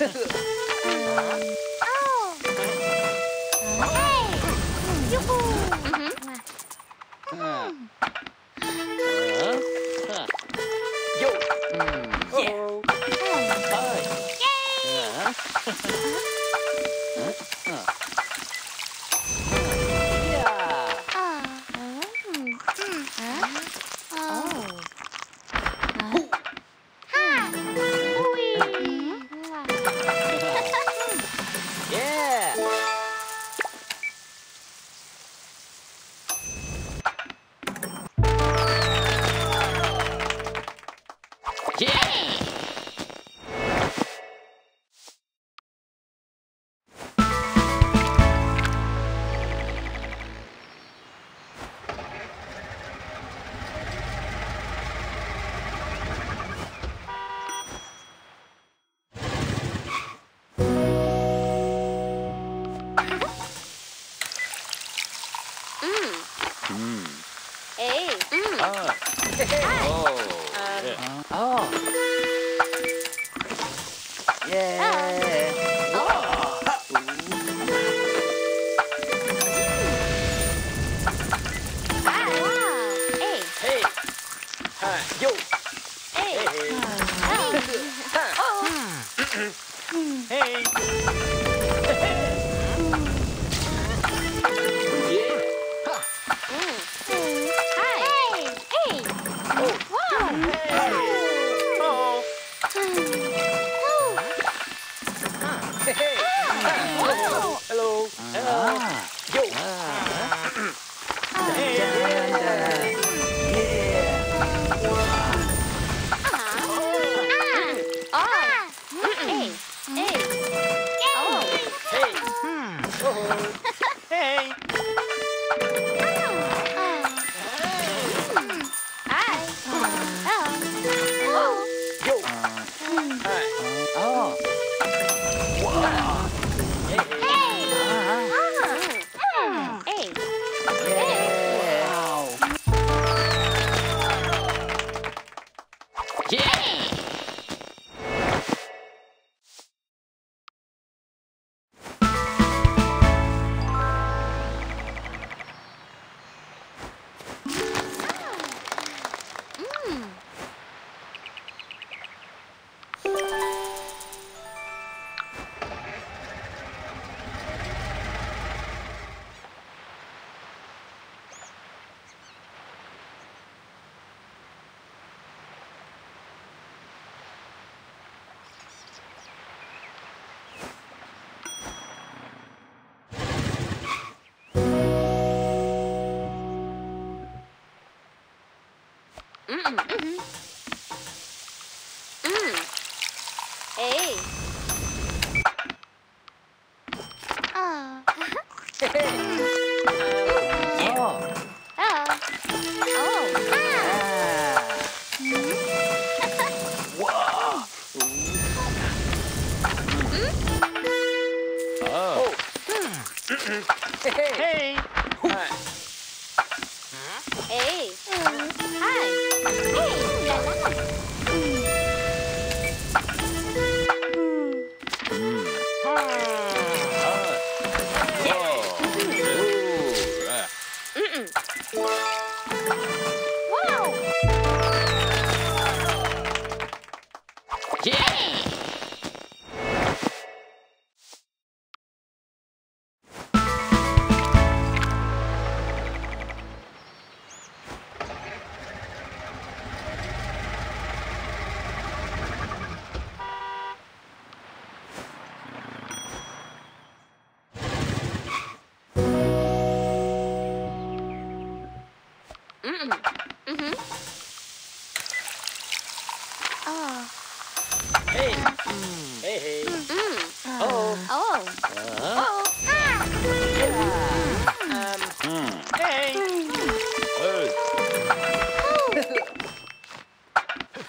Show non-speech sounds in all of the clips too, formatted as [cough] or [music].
うん。Oh. Mm-hmm.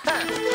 Ha!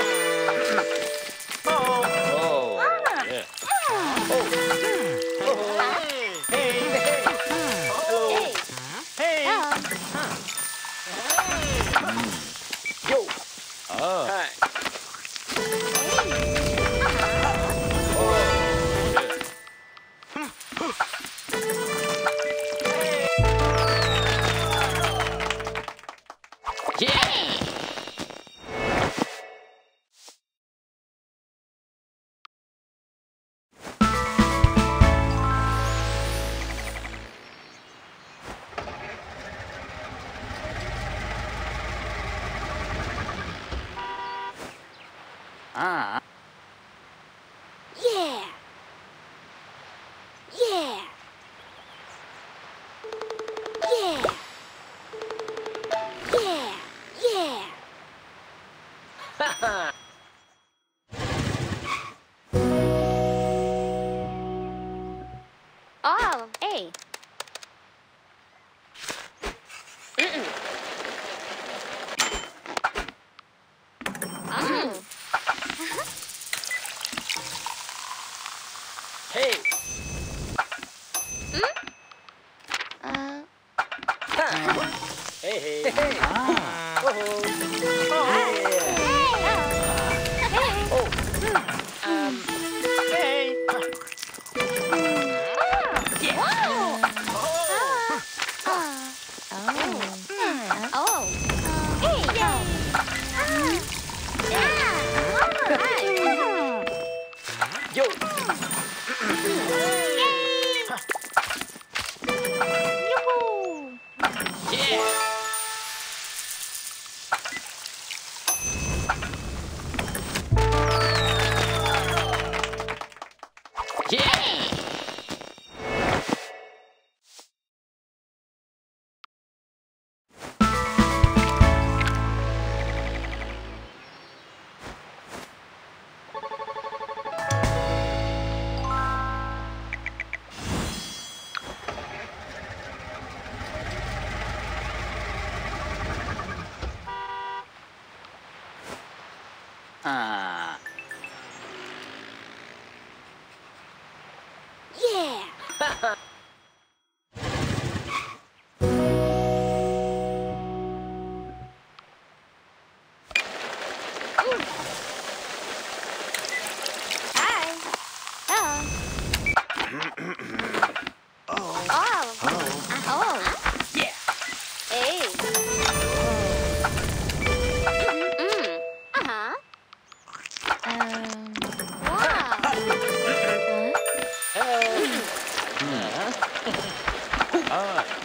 Ah.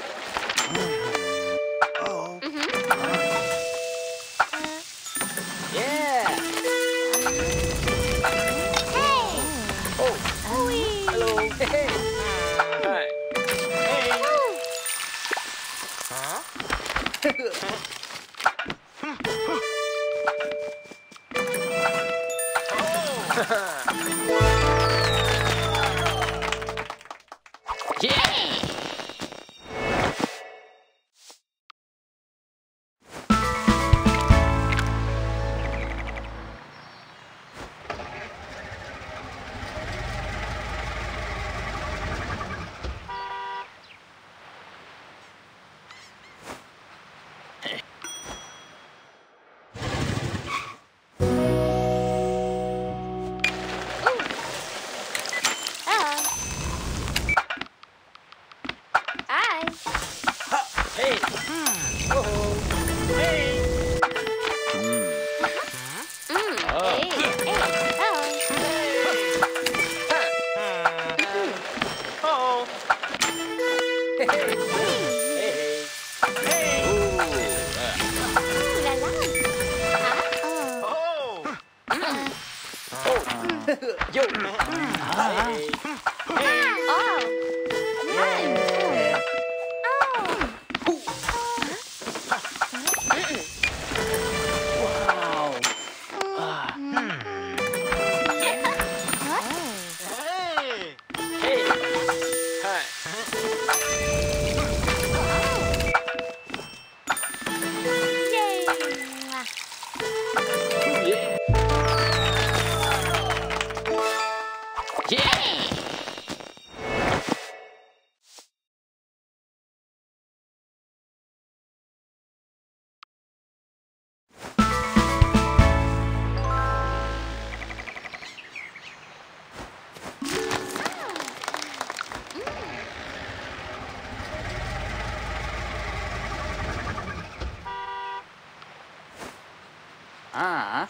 啊。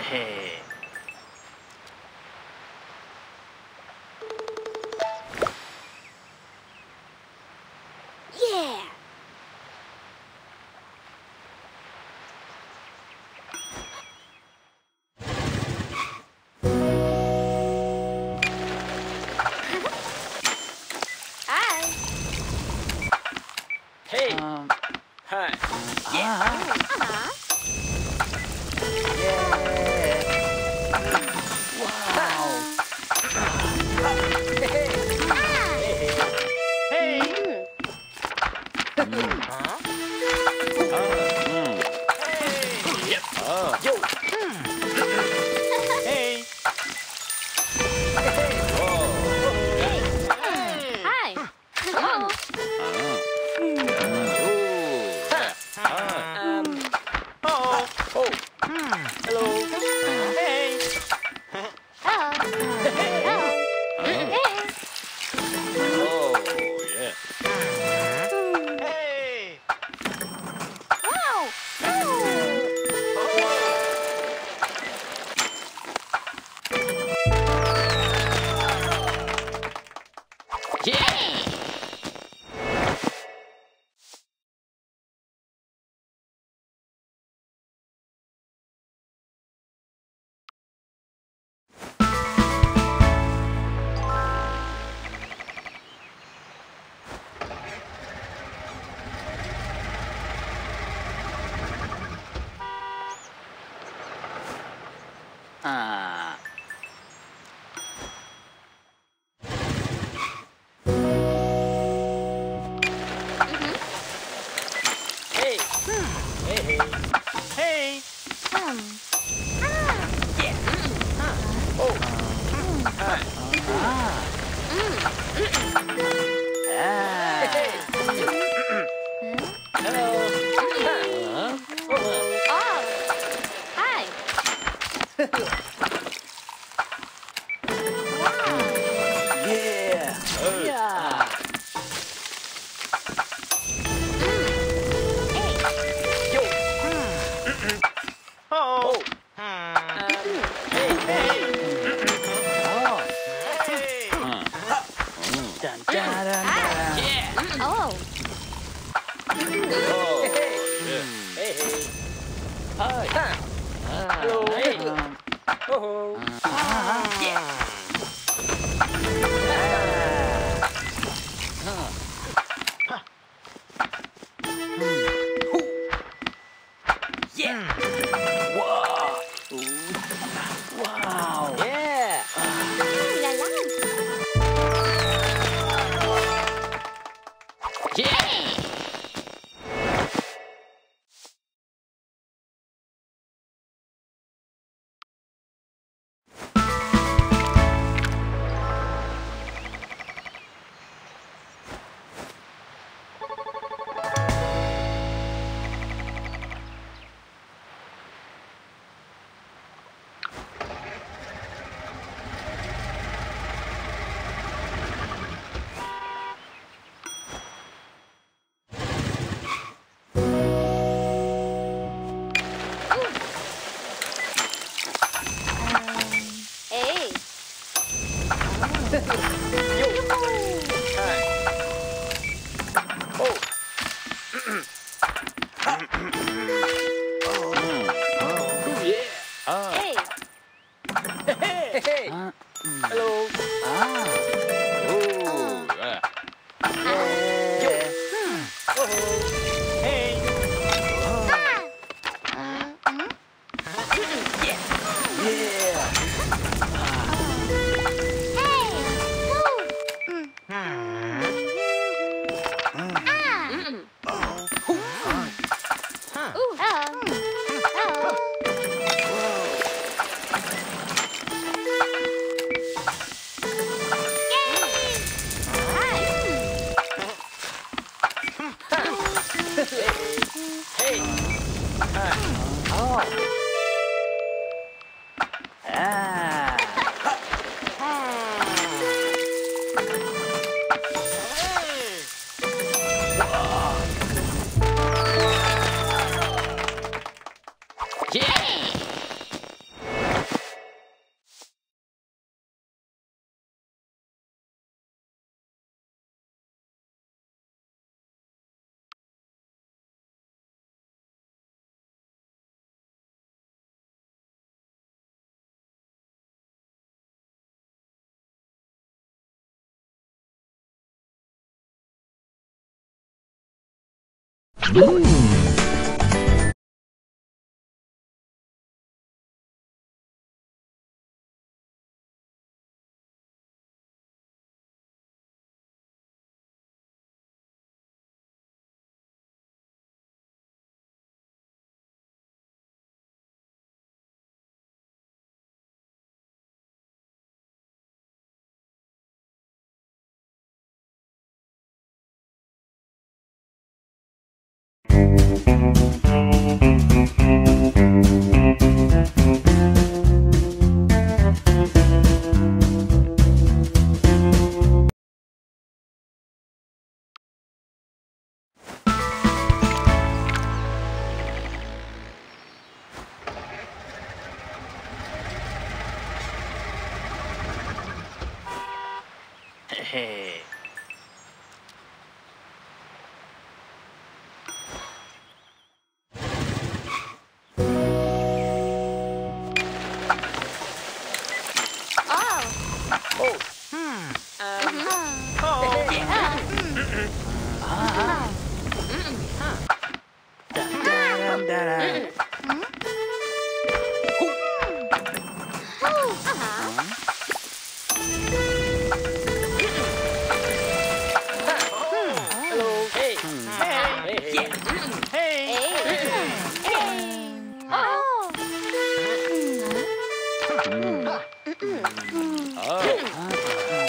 へえ Yeah. Yeah. Ha! [clears throat] [clears throat] 哎，好。Mm. Hey. Oh.